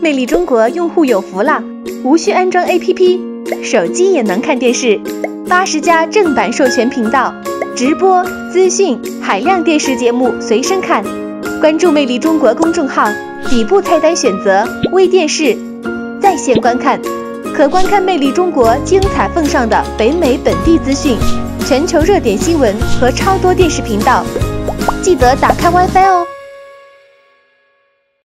魅力中国用户有福了，无需安装 APP，手机也能看电视。八十家正版授权频道，直播、资讯、海量电视节目随身看。关注魅力中国公众号，底部菜单选择微电视，在线观看，可观看魅力中国精彩奉上的北美本地资讯、全球热点新闻和超多电视频道。记得打开 WiFi 哦。